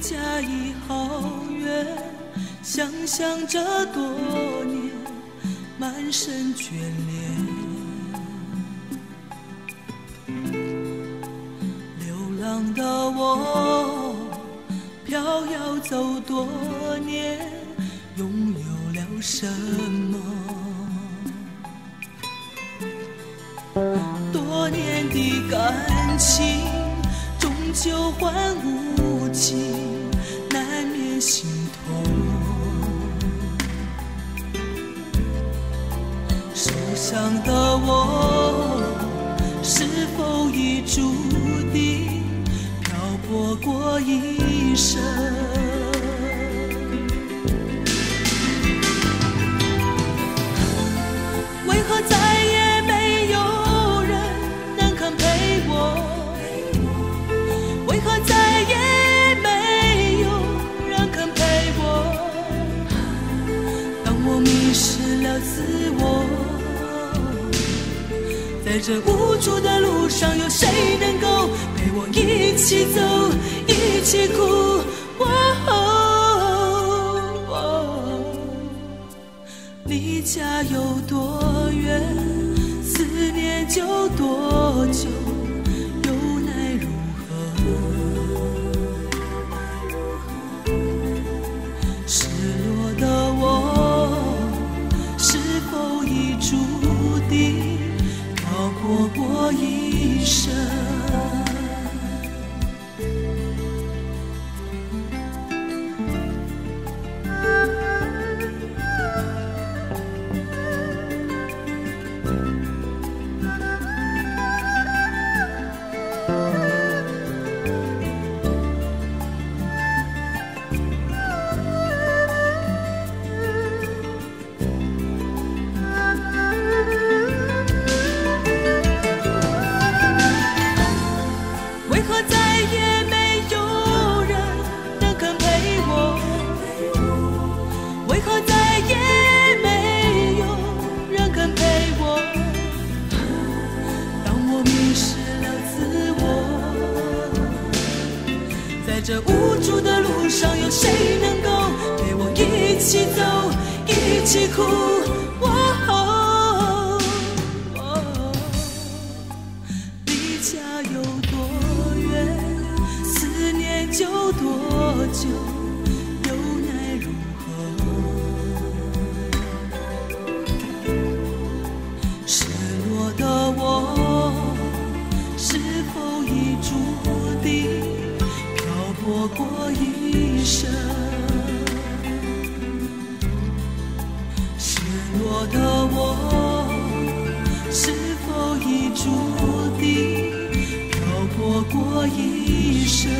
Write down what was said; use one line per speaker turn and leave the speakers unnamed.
家已好远，想象着多年，满身眷恋。流浪的我，飘摇走多年，拥有了什么？多年的感情，终究换无情，难免心痛。受伤的我，是否已注定漂泊过一生？在这无助的路上，有谁能够陪我一起走，一起哭？哦离家有多远，思念就多久，又奈如何？失落的我，是否已注定一生？在这无助的路上，有谁能够陪我一起走，一起哭？哦失落的我是否已注定漂泊过一生